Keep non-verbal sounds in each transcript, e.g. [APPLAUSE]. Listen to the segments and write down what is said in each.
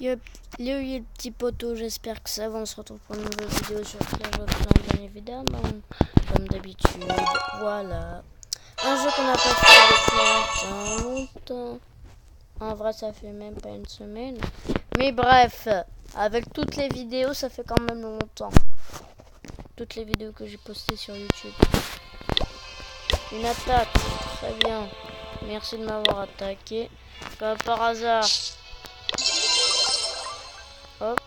Yo, yo, yo, petit poteau, j'espère que ça va. On se retrouve pour une nouvelle vidéo sur Clash of bien évidemment. Comme d'habitude, voilà. Un jeu qu'on n'a pas fait depuis longtemps. En vrai, ça fait même pas une semaine. Mais bref, avec toutes les vidéos, ça fait quand même longtemps. Toutes les vidéos que j'ai postées sur YouTube. Une attaque, très bien. Merci de m'avoir attaqué. Comme par hasard, Hop.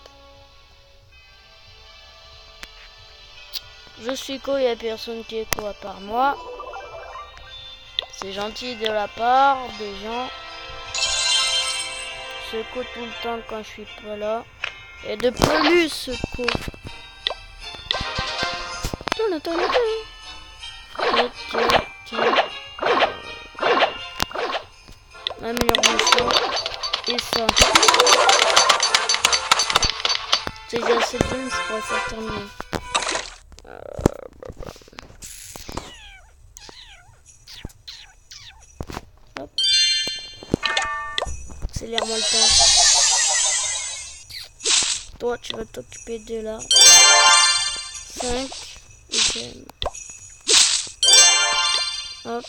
Je suis co, il n'y a personne qui est co à part moi. C'est gentil de la part des gens. Ce co tout le temps quand je suis pas là. Et de plus ce co. pourrait faire. Toi, tu vas t'occuper de là. 5. J'aime. Hop.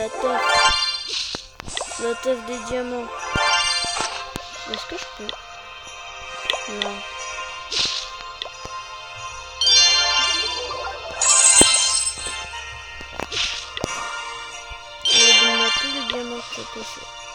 La teuf. La teuf des diamants. Est-ce que je peux? Non. Donne-moi tous les diamants que tu Oh,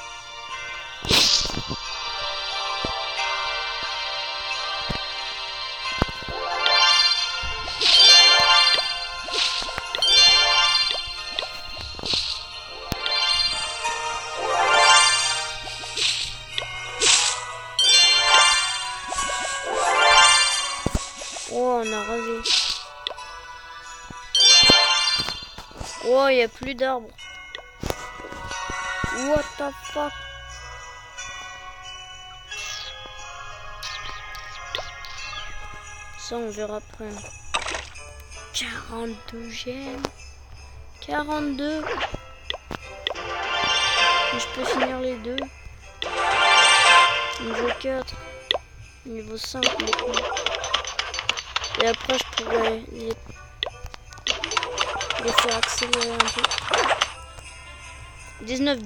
plus d'arbres. What the fuck? Ça, on verra après. 42 gemmes. 42. je peux finir les deux. Niveau 4. Niveau 5 Et après, je pourrais les accélérer un peu. 19.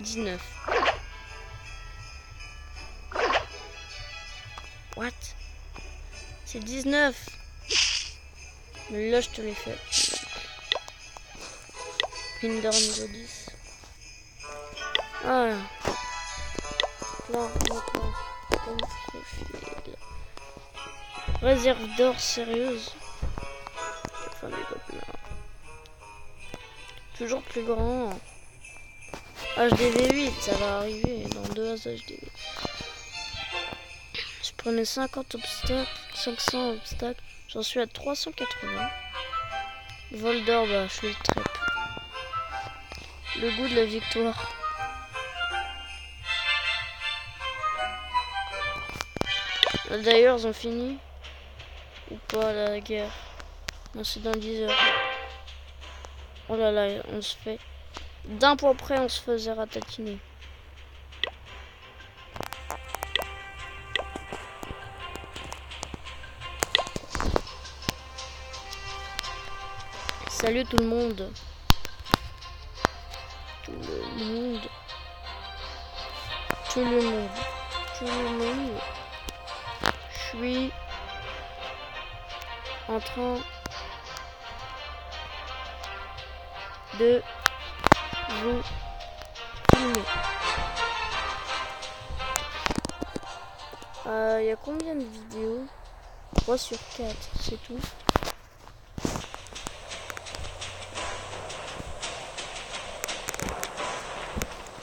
19. What? C'est 19. Mais là, je te l'ai fait. Hinder niveau 10. Ah. Réserve d'or sérieuse. Toujours plus grand. HDV 8, ça va arriver dans deux HDV. Je prenais 50 obstacles, 500 obstacles. J'en suis à 380. Vol d'or, bah, je suis très Le goût de la victoire. D'ailleurs, ils ont fini Ou pas la guerre? Non, c'est dans 10 heures. Oh là là, on se fait... D'un point près, on se faisait ratatiner. Salut tout le monde. Tout le monde. Tout le monde. Tout le monde. Je suis en train de vous. Il euh, y a combien de vidéos? 3 sur 4, c'est tout.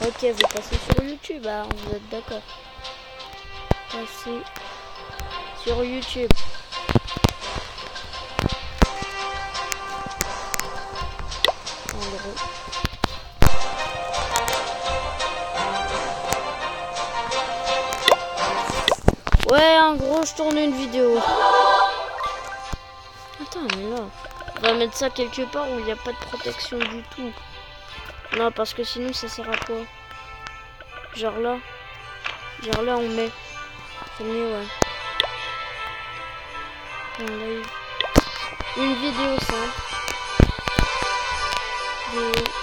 Ok, vous passez sur YouTube, hein, vous êtes d'accord. Passez sur YouTube. Je tourne une vidéo. Attends, mais là, on va mettre ça quelque part où il n'y a pas de protection du tout. Non, parce que sinon, ça sert à quoi? Genre là. Genre là, on met. Mieux, ouais. Une vidéo. Vidéo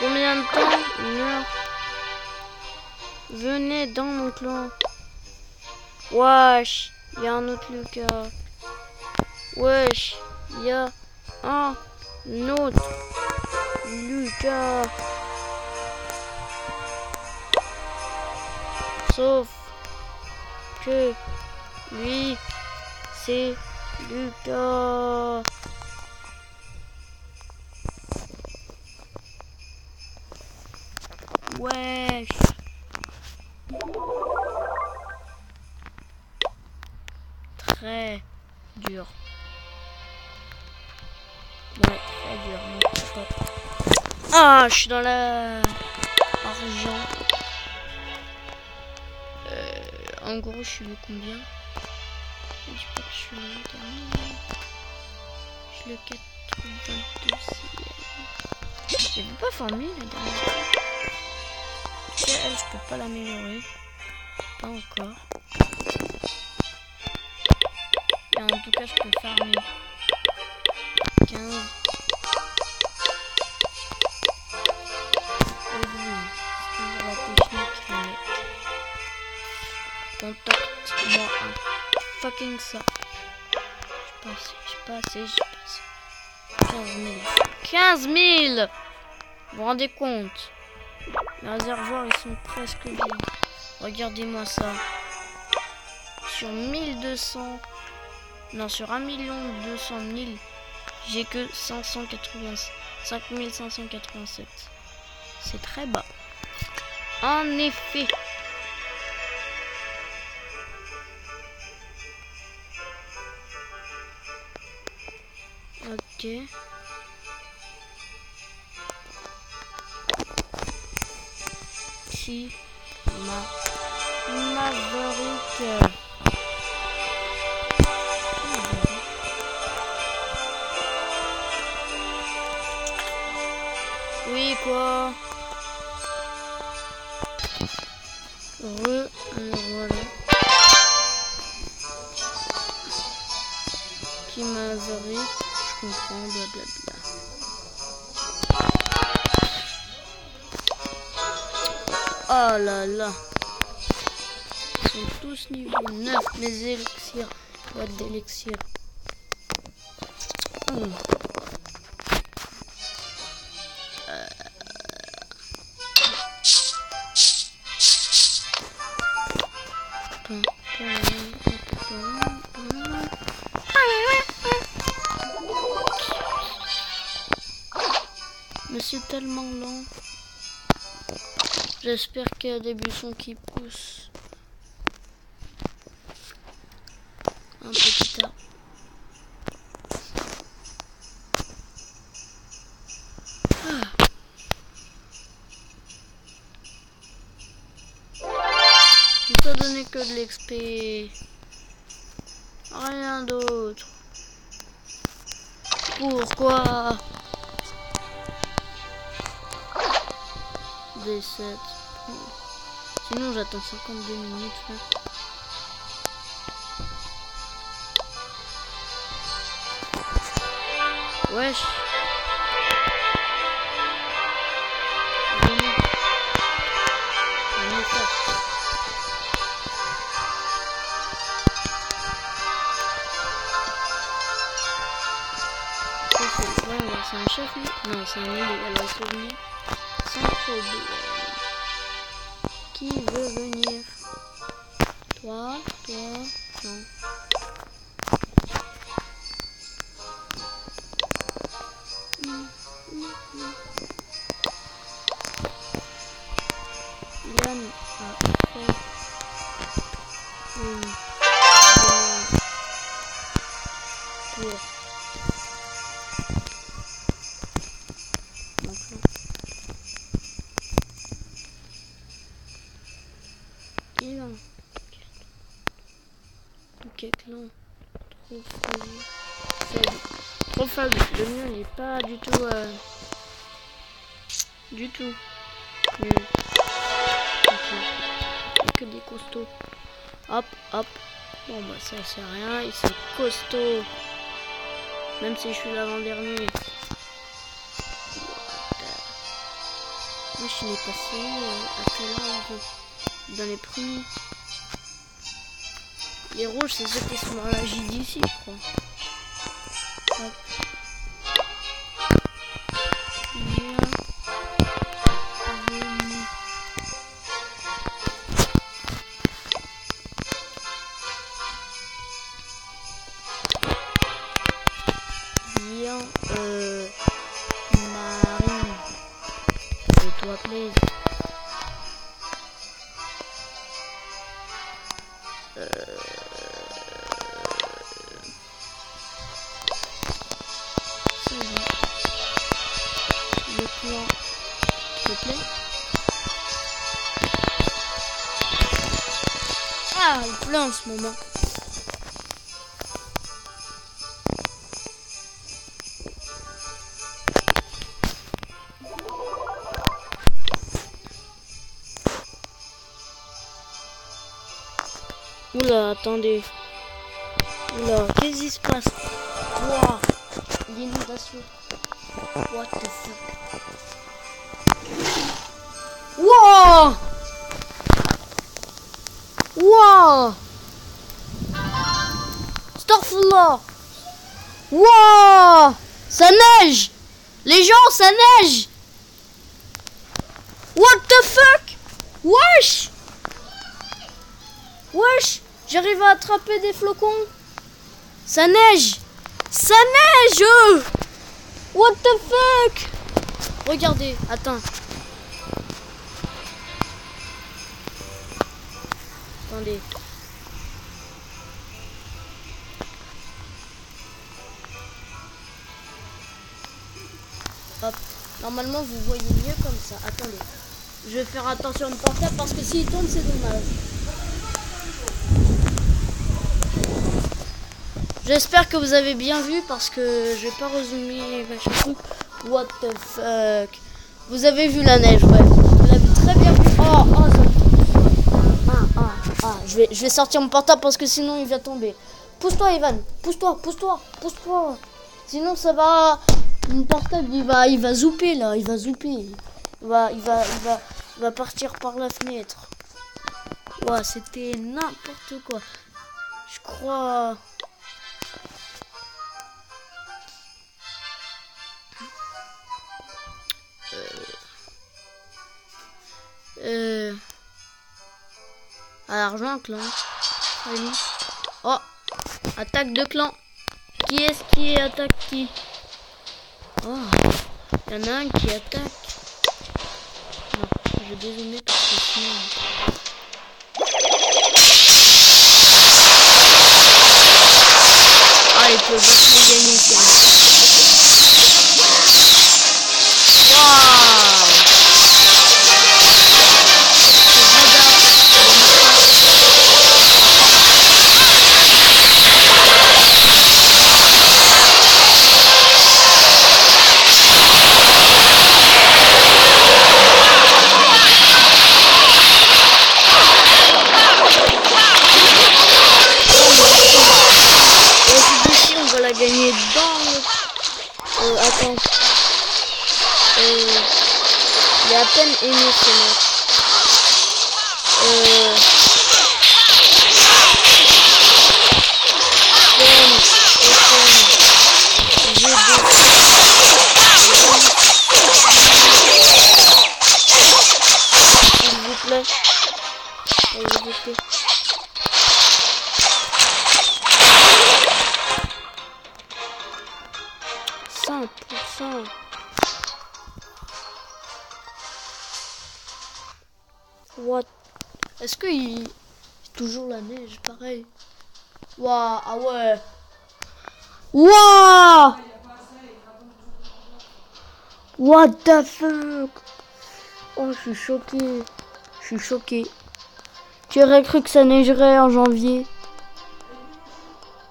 Combien de temps Une heure. Venez dans mon clan? Wesh, il y a un autre Lucas. Wesh, il y a un autre Lucas. Sauf que lui, c'est Lucas. Wesh. Très dur. Ouais, très dur, pote. Ah, je suis dans la argent. Euh, en gros, je suis le combien? Je que je suis le dernier. Je suis le 82 J'avais pas formé la dernière. Je peux pas l'améliorer. Pas encore. Et en tout cas, je peux farmer 15. Et oui, c'est toujours la technique, les mecs. Contacte-moi un fucking ça. Je passe, je passe, je passe. 15 000. 15 000 Vous vous rendez compte? Les réservoirs, ils sont presque vides. Regardez-moi ça. Sur 1200... Non, sur 1 million 200 000, j'ai que 580, 5587. C'est très bas. En effet. Ok. Ma Maverick. Oui, quoi? Re, voilà. Qui je comprends. Oh là là. Ils sont tous niveau 9, mes élixirs. Boîte d'élixir. Oh. Mais c'est tellement lent. J'espère qu'il y a des buissons qui poussent. Un petit arbre. Ah. Que de l'XP. Rien d'autre. Pourquoi? Des 7. Sinon j'attends 52 minutes. Là. Wesh. C'est un chef, lui Non, c'est un illégal, va se souvenir. Sans problème. Qui veut venir Que des costauds. Hop, hop. Bon bah ça c'est rien, ils sont costauds. Même si je suis l'avant-dernier. Moi je l'ai passé euh, à quelle heure Dans les premiers. Les rouges c'est ceux qui sont dans la JDC je crois. Ce moment. Oula, attendez. Oula, qu'est-ce qui se passe? Wow, l'inondation. What the fuck? Wow Wow Starfullah Wow Ça neige. Les gens, ça neige. What the fuck? Wesh. Wesh J'arrive à attraper des flocons. Ça neige. Ça neige. What the fuck? Regardez, attends. Attendez. Normalement, vous voyez mieux comme ça. Attendez. Je vais faire attention pas faire parce que s'il tombe, c'est dommage. J'espère que vous avez bien vu parce que je vais pas vachement. What the fuck Vous avez vu la neige, ouais. Vous l'avez très bien vu. Oh, oh. Ah, ah, ah. Je vais, je vais sortir mon portable parce que sinon il va tomber. Pousse-toi, Ivan. Pousse-toi, pousse-toi, pousse-toi. Sinon ça va... Mon portable, il va, il va zouper, là. Il va zouper. Il va, il va, il va, va partir par la fenêtre. Ouais, c'était n'importe quoi. Je crois... Euh... À l'argent, clan. Oh Attaque de clan. Qui est-ce qui attaque qui? Oh Il y en a un qui attaque. Non, je vais dézoomer en iyisini. Ee, pareil Waouh, ah ouais. Waouh What the fuck? Oh, je suis choqué. Je suis choqué. Tu aurais cru que ça neigerait en janvier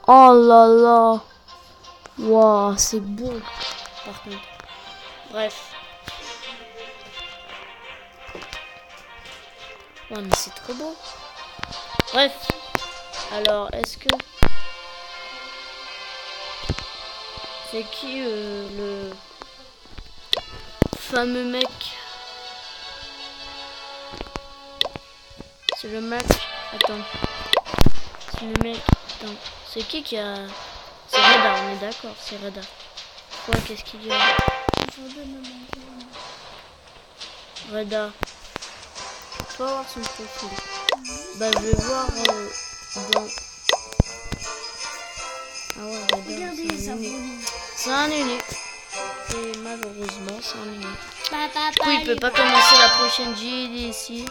Oh là là. Waouh, c'est beau. Par contre. Bref. Ouais, mais c'est trop beau. Bref. Alors, est-ce que... C'est qui euh, le fameux mec? C'est le mec... Attends. C'est le mec... Attends. C'est qui qui a... C'est Reda, on est d'accord, c'est Reda. Quoi, qu'est-ce qu'il dit? Reda. Faut voir son profil. Bah, je vais voir euh, dans... Ah ouais, Reda, Regardez, c'est ça un unique. brûle. C'est un unique. Et malheureusement, c'est un unique. Papa, Du coup, il peut pas commencer la prochaine JD ici.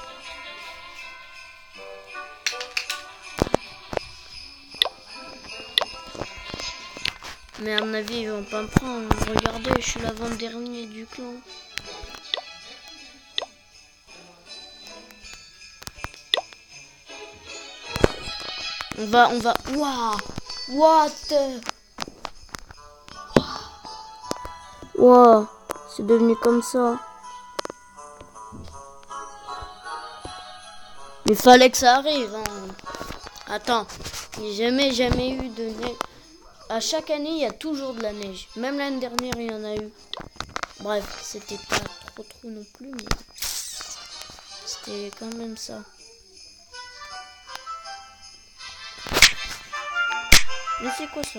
Mais à mon avis, ils vont pas me prendre. Regardez, je suis l'avant-dernier du clan. On va, on va. Waouh! What? Waouh! C'est devenu comme ça. Mais fallait que ça arrive. hein. Attends, il n'y a jamais, jamais eu de neige. À chaque année, il y a toujours de la neige. Même l'année dernière, il y en a eu. Bref, c'était pas trop trop non plus, mais c'était quand même ça. Mais c'est quoi ça?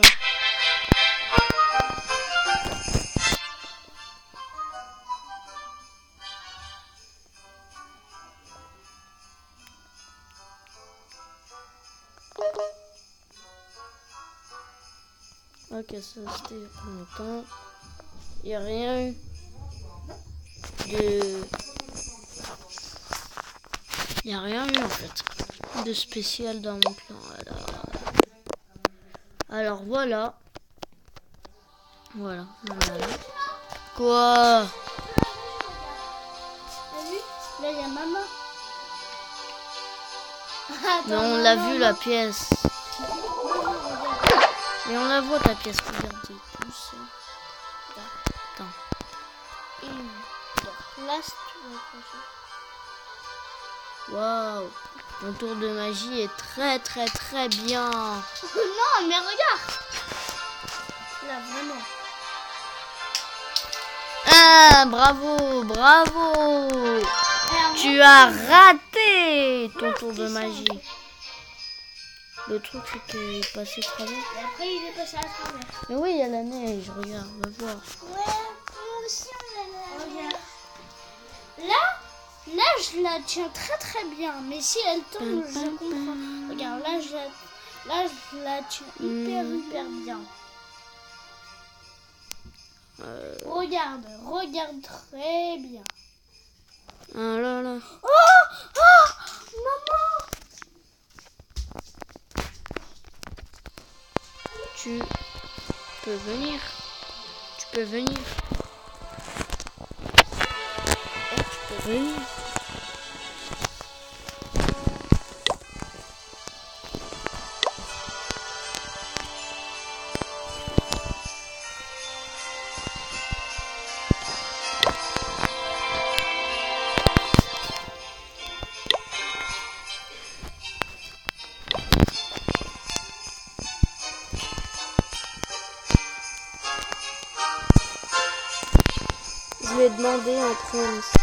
Ok, ça c'était il a pas longtemps. Il n'y a rien eu de. Il n'y a rien eu en fait de spécial dans mon clan. Alors, voilà. Voilà. voilà. Quoi? T'as vu Là, il y a maman. [LAUGHS] Mais on l'a vu la pièce. Mais on la voit ta pièce. Regardez tout ça. Attends. Là, le prochain. Waouh. Mon tour de magie est très très très bien. [LAUGHS] non, mais regarde Là, vraiment. Ah, bravo, bravo. Tu as raté ton tour de magie. Le truc c'est qu'il est passé travers. Et après, il est passé à travers. Mais oui, il y a la neige, regarde, va voir. Ouais, moi aussi, on a Regarde. Là, là, je la tiens très très bien. Mais si elle tombe, je comprends. Regarde, là, je la, là, je la tiens hyper, Mm. hyper bien. Euh, Regarde, regarde très bien. ah là là. Oh, oh, maman Tu peux venir. Tu peux venir. Eh, tu peux venir. 嗯。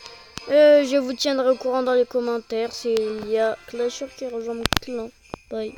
Euh, je vous tiendrai au courant dans les commentaires s'il y a Clasher qui rejoint mon clan. Bye.